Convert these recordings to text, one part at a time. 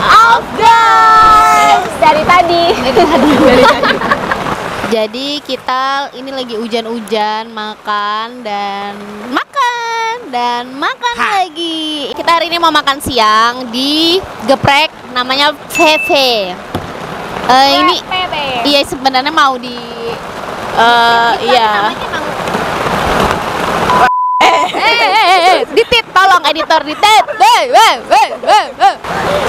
of guys dari tadi. Dari tadi. Jadi kita ini lagi hujan-hujan makan dan makan dan makan ha. lagi. Kita hari ini mau makan siang di geprek namanya VV. uh, eh, ini iya sebenarnya mau di uh, iya ditit, tolong editor ditit. Weh, weh, weh, weh, weh.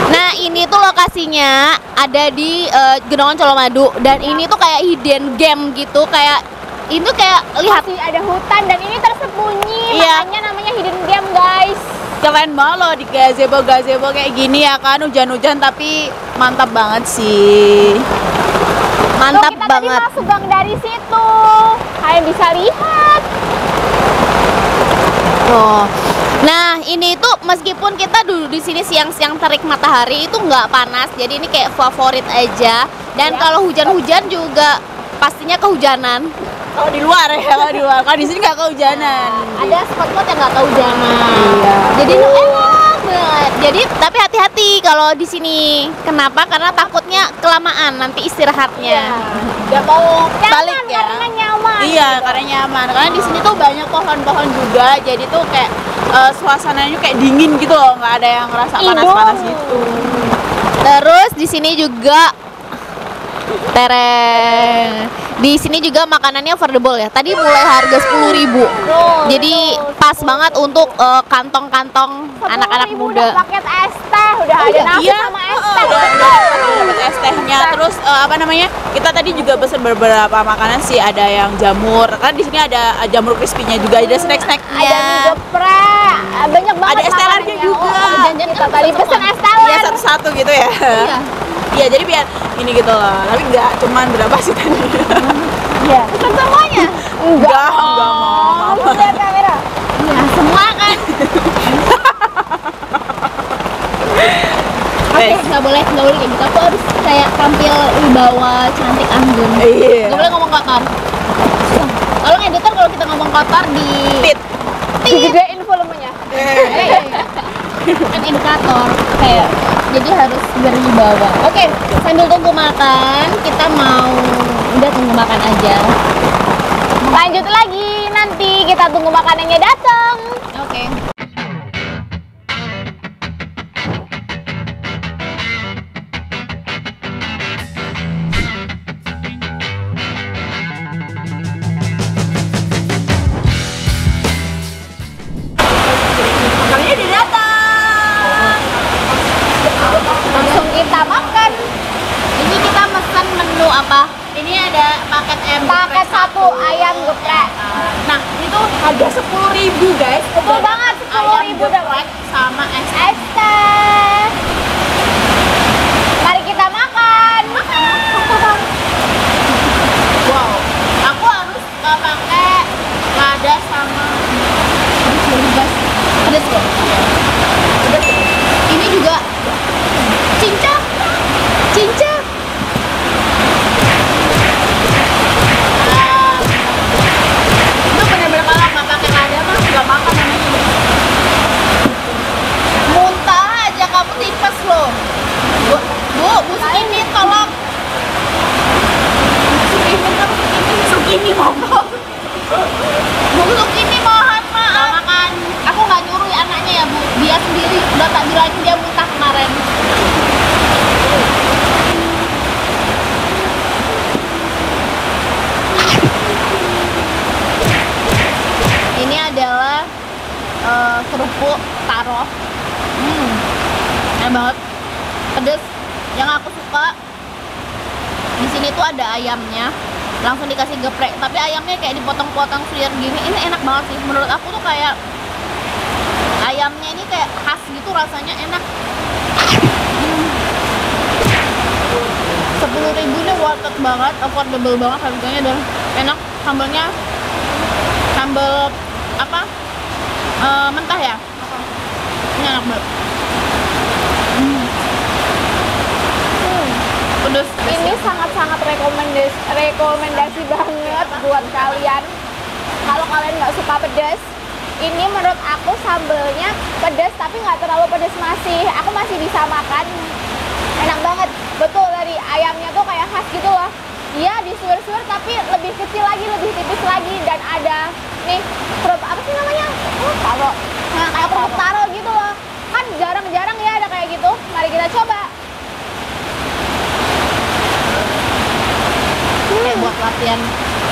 Nah ini tuh lokasinya ada di eh, Gedongan Colomadu dan ini tuh kayak hidden game gitu, kayak itu kayak lihat Masih ada hutan dan ini tersembunyi, Iya. makanya namanya hidden game guys. Keren banget loh di gazebo gazebo kayak gini ya kan hujan-hujan tapi mantap banget sih. mantap Tuh, kita banget. tadi masuk gang dari situ. Kalian bisa lihat. Oh. Nah, ini tuh meskipun kita dulu di sini siang-siang terik matahari itu nggak panas, jadi ini kayak favorit aja. Dan Ya. kalau hujan-hujan juga pastinya kehujanan. Kalau di luar ya, kalau di luar. Kalau di sini nggak kehujanan. Ada spot-spot yang nggak kehujanan. Iya. Jadi itu enak banget. Jadi tapi hati-hati kalau di sini. Kenapa? Karena takutnya kelamaan nanti istirahatnya. Nggak mau Nyaman balik ya. karena nyaman. Iya, gitu. karena nyaman. Karena di sini tuh banyak pohon-pohon juga, jadi tuh kayak eh, suasananya kayak dingin gitu loh, nggak ada yang ngerasa Idul. panas-panas gitu. Terus di sini juga tereng. Di sini juga makanannya affordable ya. Tadi mulai harga 10.000. Betul, Jadi pas banget untuk eh, kantong-kantong anak-anak 10.000 muda. Udah paket es teh, udah ada nasi Iya, sama es oh, teh. udah, udah, udah es tehnya. Terus eh, apa namanya? Kita tadi juga pesen beberapa makanan sih, ada yang jamur. Kan di sini ada eh, jamur crispy-nya juga, ada snack-snacknya. Ada mie geprek, banyak banget Ada es telernya juga. Oh, kita tadi pesen es teler. Iya satu-satu gitu ya. Iya. Iya, jadi biar ini gitu loh. Tapi nggak cuman berapa sih tadi? Iya. Pesen semuanya? Enggak, enggak mau. Kamu lihat kamera. Ya, semua kan. Oke, Eh, nggak boleh nggak boleh kayak gitu. Aku harus kayak tampil wibawa cantik anggun. Iya. Nggak boleh ngomong kotor. Tolong editor kalau kita ngomong kotor di Tit. Digedein volumenya. Kan indikator kayak jadi harus berwibawa. Oke, sambil tunggu makan, kita mau udah tunggu makan aja. Lanjut lagi, nanti kita tunggu makanannya datang. Lada sama Pedes kok. Ini juga cincang. Cincang. Ah, itu bener-bener kalau nggak pakai lada mah nggak makan namanya. Muntah aja kamu tipes loh. Bu, bu, busuk ini tolong. Busuk ini kamu ini busuk ini ngomong. Busuk ini mohon maaf. makan. Aku nggak nyuruh anaknya ya bu. Dia sendiri udah tak bilangin dia muntah kemarin. Ini adalah eh, kerupuk taro. Hmm, enak banget. Pedes. Yang aku suka di sini tuh ada ayamnya. Langsung dikasih geprek, tapi ayamnya kayak dipotong-potong suyer gini. Ini enak banget sih. Menurut aku tuh kayak ayamnya ini kayak khas gitu rasanya enak. Sepuluh ribu ini worth it banget, affordable banget harganya dan enak. Sambalnya sambal apa? Eh, mentah ya? Ini enak banget. Hmm. Pedes. Ini sangat-sangat rekomendasi rekomendasi banget buat kalian. Kalau kalian nggak suka pedas, ini menurut aku sambelnya pedas tapi nggak terlalu pedas masih. Aku masih bisa makan. Enak banget. betul dari ayamnya tuh kayak khas gitu loh Iya disuir-suir tapi lebih kecil lagi, lebih tipis lagi dan ada nih kerupuk apa sih namanya? Oh, taro. Nah, kayak kerupuk taro gitu loh. Kan jarang-jarang ya ada kayak gitu. Mari kita coba. Kayak buat latihan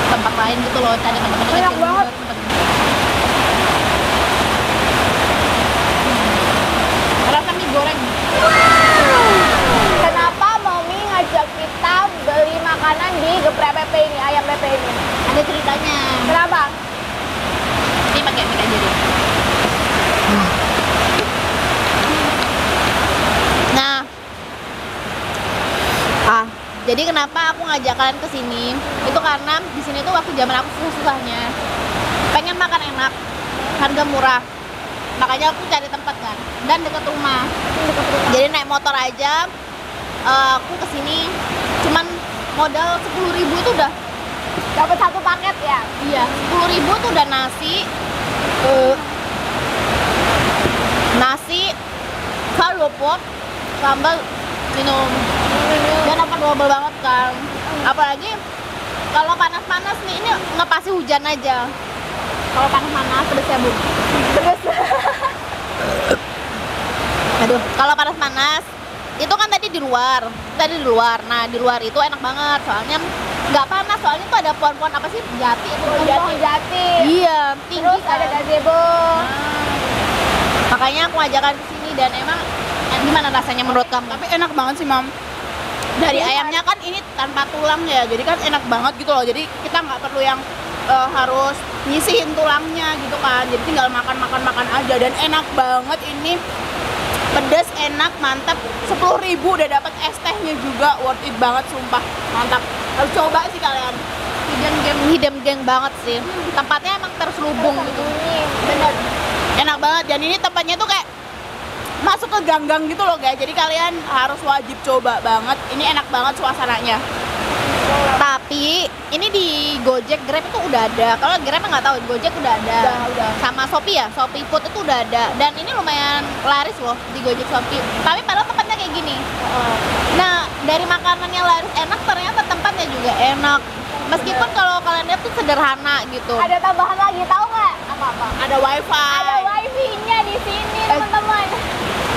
tempat lain gitu loh cari teman-teman yang banget. rasa mie goreng Kenapa Momi ngajak kita beli makanan di geprek pepe ini, ayam pepe ini? ada ceritanya Kenapa? ini pakai mic aja deh nah ah jadi kenapa aku ngajak kalian ke sini? Itu karena di sini tuh waktu zaman aku susah-susahnya pengen makan enak harga murah. Makanya aku cari tempat kan? Dan dekat rumah. Jadi naik motor aja eh, aku ke sini cuman modal 10.000 ribu itu udah Dapat satu paket ya? iya 10.000 ribu tuh udah nasi eh, nasi kalopop sambal minum dapat double banget kan apalagi kalau panas-panas nih ini ngepasi hujan aja kalau panas-panas terus ya bu Terus Aduh, kalau panas-panas itu kan tadi di luar, tadi di luar. Nah di luar itu enak banget, soalnya nggak panas, soalnya tuh ada pohon-pohon apa sih jati itu pohon jati. jati. Iya, tinggi Terus kan. ada gazebo. Makanya aku ajakan ke sini dan emang eh, gimana rasanya menurut kamu? Tapi enak banget sih, Mam. Dari ayamnya kan ini tanpa tulang ya, jadi kan enak banget gitu loh. Jadi kita nggak perlu yang eh, harus nyisihin tulangnya gitu kan. Jadi tinggal makan makan makan aja dan enak banget ini pedas enak mantap 10.000 ribu udah dapat es tehnya juga worth it banget sumpah mantap harus coba sih kalian Hidden gem, hidden gem banget sih. Tempatnya emang terselubung gitu. Ini Bener. enak banget dan ini tempatnya tuh kayak masuk ke gang-gang gitu loh guys jadi kalian harus wajib coba banget ini enak banget suasananya Tapi ini di Gojek Grab itu udah ada. Kalau Grab nggak tahu, Gojek udah ada. Udah, udah. Sama Shopee ya, Shopee Food itu udah ada. Dan ini lumayan laris loh di Gojek Shopee. Tapi padahal tempatnya kayak gini. Nah, dari makanannya laris enak, ternyata tempatnya juga enak. Meskipun kalau kalian lihat tuh sederhana gitu. ada tambahan lagi tahu nggak? Apa-apa? ada wifi Ada wifi-nya di sini teman-teman.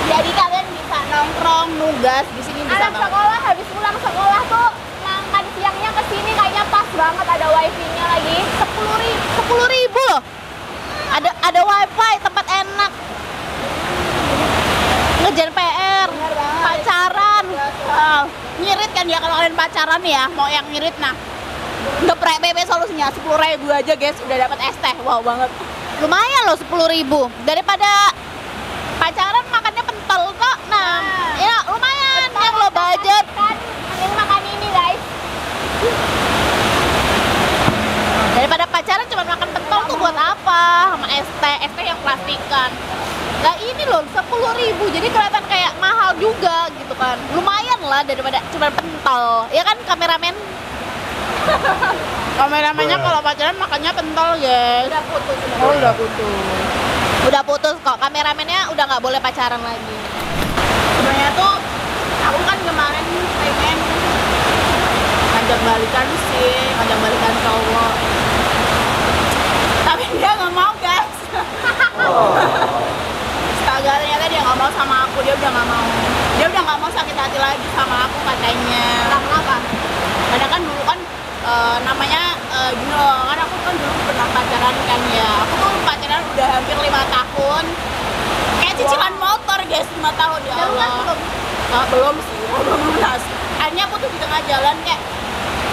Jadi kalian bisa nongkrong nugas di sini bisa Anak sekolah habis pulang sekolah tuh makan siangnya ke sini kayaknya pas banget ada wifi-nya lagi. sepuluh ribu, sepuluh ribu loh. Ada ada wifi, tempat enak. Ngejar PR, pacaran. Wow, ngirit kan ya kalau kalian pacaran ya mau yang ngirit nah geprek PP solusinya sepuluh ribu aja guys udah dapat es teh wow banget lumayan loh sepuluh ribu daripada pacaran makannya pentol kok nah Nah. ya lumayan yang lo budget Kan mending makan ini guys. daripada pacaran cuma makan pentol tuh buat apa? Sama es teh. Es teh yang plastikan Nah ini loh sepuluh ribu. Jadi kelihatan kayak mahal juga gitu kan. Lumayan lah daripada cuma pentol. Ya kan kameramen? Kameramennya kalau pacaran makannya pentol guys. Udah putus oh udah putus. Udah putus kok. Kameramennya udah nggak boleh pacaran lagi. Sebenarnya tuh aku kan kemarin pengen ngajak balikan sih ngajak balikan cowok tapi dia nggak mau guys. Astaga ternyata dia nggak mau sama aku. Dia udah nggak mau. Dia udah nggak mau sakit hati lagi sama aku katanya. Kenapa? Karena kan dulu kan eh, namanya eh, gini loh kan aku kan dulu pernah pacaran kan ya. Aku tuh pacaran udah hampir lima tahun. Kayak cicilan motor guys lima tahun ya Jauh kan Allah Ah, belum sih. Belum lunas akhirnya aku tuh di tengah jalan kayak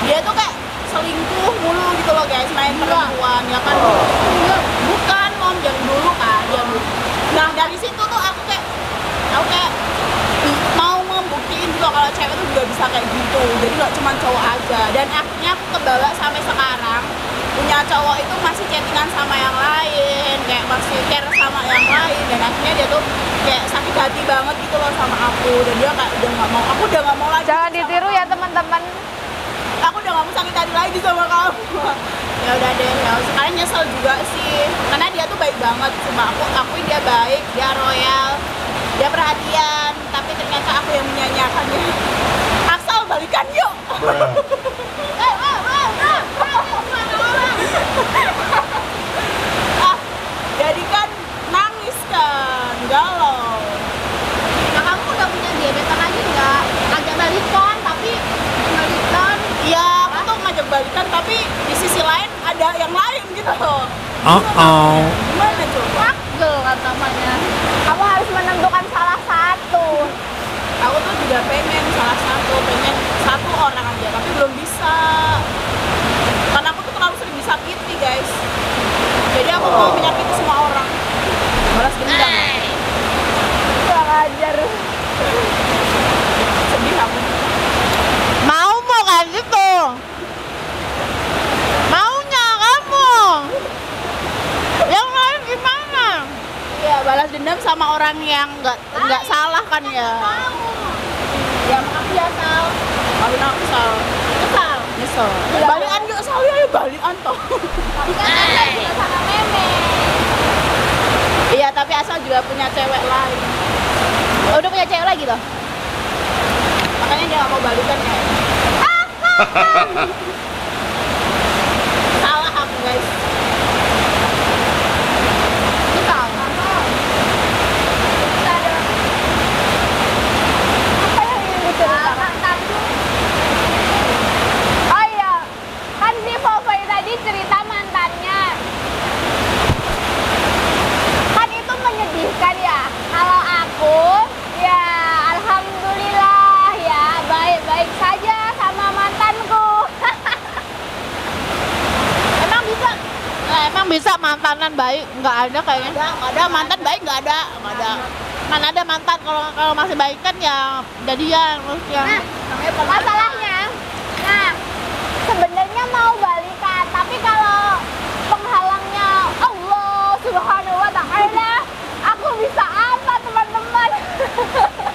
dia tuh kayak selingkuh mulu gitu loh guys main perempuan ya kan? Bukan mom yang dulu kan yang dulu. Nah dari situ tuh aku kayak aku kayak mau membuktiin gitu loh kalau cewek tuh juga bisa kayak gitu. Jadi gak cuma cowok aja. Dan akhirnya aku kebawa sampai sekarang punya cowok itu masih chattingan sama yang masih care sama yang lain dan akhirnya dia tuh kayak sakit hati banget gitu loh sama aku dan dia kayak udah nggak mau aku udah nggak mau lagi Jangan ditiru ya teman-teman. aku udah gak mau sakit hati lagi sama kamu ya udah deh ya sekarang nyesel juga sih karena dia tuh baik banget sama aku akuin dia baik dia royal dia perhatian tapi ternyata aku yang menyanyiakannya balikan yuk Eh, wah, wah, wah, wah, mana orang? ah jadi kan nangis kan galau Nah, kamu udah punya gebetan lagi nggak? Ngajak balikan, tapi balikan. ya aku tuh ngajak balikan tapi di sisi lain ada yang lain gitu loh Uh-oh. gimana coba Pagel kan namanya. Kamu harus menentukan salah satu. aku tuh juga pengen salah satu pengen satu orang aja tapi belum bisa karena aku tuh terlalu sering disakiti guys jadi aku mau menyakiti semua orang balas dendam Kurang ajar. sedih aku Mau mau kan gitu? Maunya kamu? Yang lain gimana? iya balas dendam sama orang yang nggak nggak salah kan ya Ya makasih ya Sal. kawin aku sal Kesal. nyesel balikan yuk sal ya ya balikan toh Tapi kan ada juga sama meme. iya tapi asal juga punya cewek lain Oh, udah punya cewek lagi toh? makanya dia nggak mau balikan ya salah aku guys Kesal. Apa yang ingin diceritakan? Oh iya, kan si Fofoi tadi cerita mantannya. Kan itu menyedihkan ya. Kalau aku, ya alhamdulillah ya baik-baik saja sama mantanku. Emang bisa? Emang bisa mantanan baik? Nggak ada kayaknya. ada nggak ada mantan baik nggak ada nggak ada Mana ada mantan kalau kalau masih baik kan ya jadian terus yang Nah, masalahnya, nah sebenarnya mau balikan, tapi kalau penghalangnya Allah Subhanahu Wa Taala, aku bisa apa teman-teman?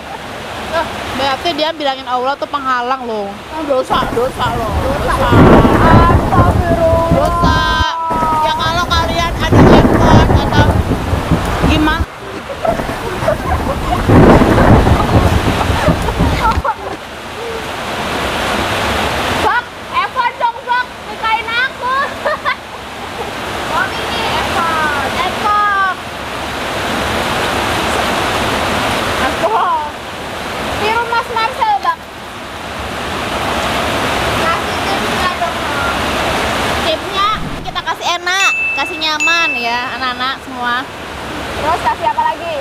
Berarti dia bilangin Allah tuh penghalang loh. Oh, dosa dosa loh dosa Astagfirullah. Dosa. Ya kalau kalian ada effort atau gimana? Sok, effort dong sok, nikahin aku. Oh ini effort, effort. Effort. Tiru Mas Marcel bang. Kasih tipsnya dong. Mam. Tipsnya kita kasih enak, kasih nyaman ya anak-anak semua. Terus kasih apa lagi?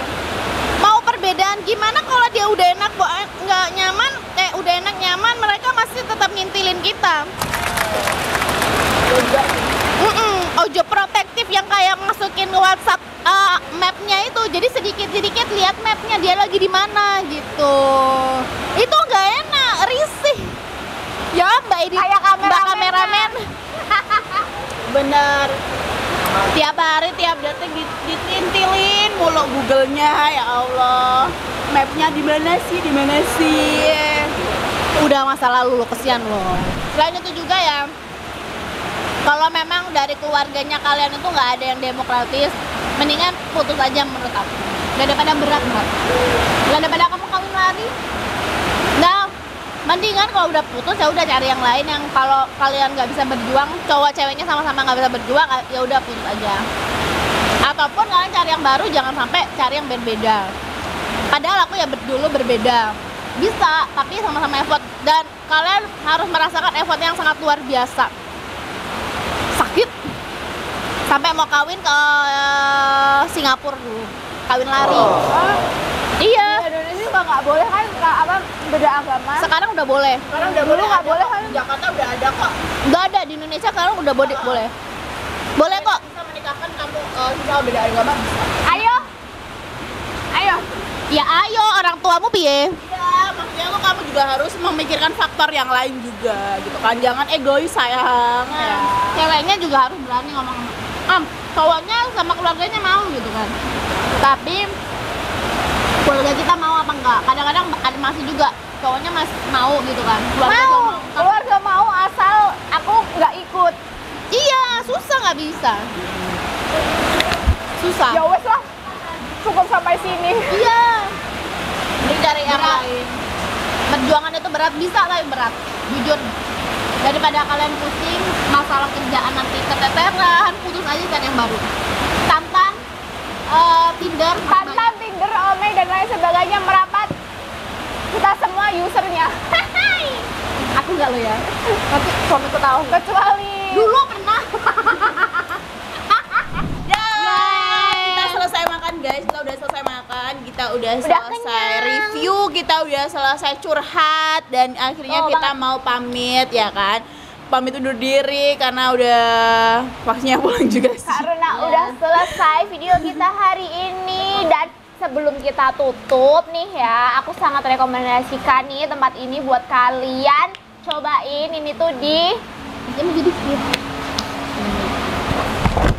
Mau perbedaan gimana kalau dia udah enak bu- nggak nyaman, eh udah enak nyaman mereka masih tetap ngintilin kita. Mm-mm, Ojo protektif yang kayak masukin ke WhatsApp uh, mapnya itu, jadi sedikit-sedikit lihat mapnya dia lagi di mana gitu. Itu nggak enak, risih. Ya Mbak Edi, Kayak Mbak kameramennya. kameramen, bener tiap hari tiap detik di- ditintilin mulu Google-nya ya Allah mapnya di mana sih? Di mana sih? Udah masa lalu lo kesian lo. Selain itu juga ya kalau memang dari keluarganya kalian itu nggak ada yang demokratis mendingan putus aja menurut aku. Daripada berat berat daripada kamu kawin lari nah mendingan kalau udah putus ya udah cari yang lain yang kalau kalian nggak bisa berjuang cowok ceweknya sama-sama nggak bisa berjuang ya udah putus aja. Ataupun kalian cari yang baru jangan sampai cari yang berbeda padahal aku ya ber- dulu berbeda. Bisa tapi sama-sama effort. Dan kalian harus merasakan effort yang sangat luar biasa. Sakit. Sampai mau kawin ke eh, Singapura dulu. Kawin lari. Iya. Di Indonesia juga nggak boleh kan? Apa beda agama. sekarang udah boleh. Sekarang udah Dulu boleh nggak boleh kan? Jakarta udah ada kok. Nggak ada. Di Indonesia sekarang udah boleh. Boleh boleh kok. bisa menikahkan kamu uh, beda agama bisa. Ayo, ayo. Ya ayo orang tuamu piye? Iya, maksudnya tuh kamu juga harus memikirkan faktor yang lain juga gitu kan. Jangan egois sayang. Ya ceweknya juga harus berani ngomong am cowoknya sama keluarganya mau gitu kan. Tapi keluarga kita mau apa enggak? Kadang-kadang ada masih juga cowoknya masih mau gitu kan. Keluarga Mau, mau. keluarga mau asal aku nggak ikut. iya susah nggak bisa. Susah. Ya wes lah, cukup sampai sini. iya dari yang lain. Perjuangan itu berat bisa tapi berat jujur. Daripada kalian pusing masalah kerjaan nanti keteteran putus aja cari yang baru. Tantan eh, Tinder Tantan, Tinder, Omei, dan lain sebagainya merapat kita semua usernya. aku nggak lo ya nanti suamiku tahu. Kecuali dulu pernah Ya, Yeay. kita selesai makan guys. Kita udah selesai makan. Kita udah, Udah selesai kenyang. review. Kita udah selesai curhat dan akhirnya Oh, kita banget. mau pamit ya kan. Pamit undur diri karena udah waktunya pulang juga sih. karena Iya. udah selesai video kita hari ini dan sebelum kita tutup nih ya, aku sangat rekomendasikan nih tempat ini buat kalian cobain. Ini tuh di ini jadi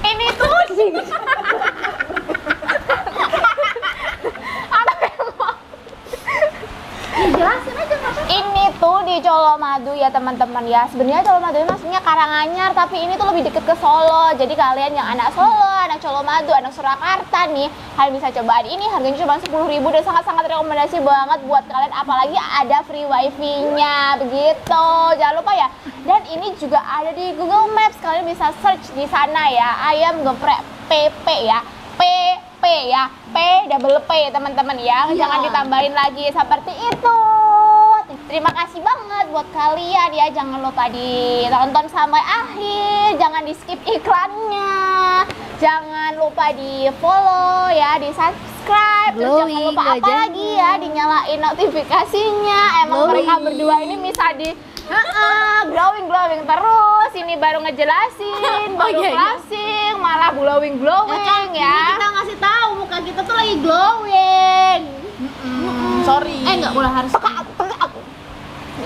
ini tuh di Apa yang mau- jelasin aja nggak apa ini tuh di Colomadu ya teman-teman ya. Sebenarnya Colomadu ini maksudnya Karanganyar tapi ini tuh lebih deket ke Solo. Jadi kalian yang anak Solo anak Colomadu anak Surakarta nih kalian bisa cobain ini. Harganya cuma 10.000 dan sangat-sangat rekomendasi banget buat kalian. Apalagi ada free wifi nya begitu. Jangan lupa ya. Dan ini juga ada di Google Maps. Kalian bisa search di sana ya. Ayam geprek PP ya. PP ya. P double P teman-teman ya. Iya. jangan ditambahin lagi. Seperti itu terima kasih banget buat kalian ya. Jangan lupa ditonton sampai akhir. Jangan di skip iklannya. Jangan lupa di follow ya di subscribe terus jangan lupa apa lagi ya dinyalain notifikasinya. Emang mereka berdua ini bisa di glowing glowing terus. Ini baru ngejelasin baru iya, iya. closing malah glowing glowing kan, ya. ini kita ngasih tahu muka kita tuh lagi glowing. Hmm, sorry. eh nggak boleh harus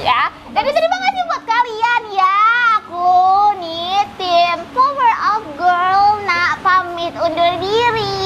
ya. Jadi terima kasih buat kalian ya. Aku nih tim Power of Girl nak pamit undur diri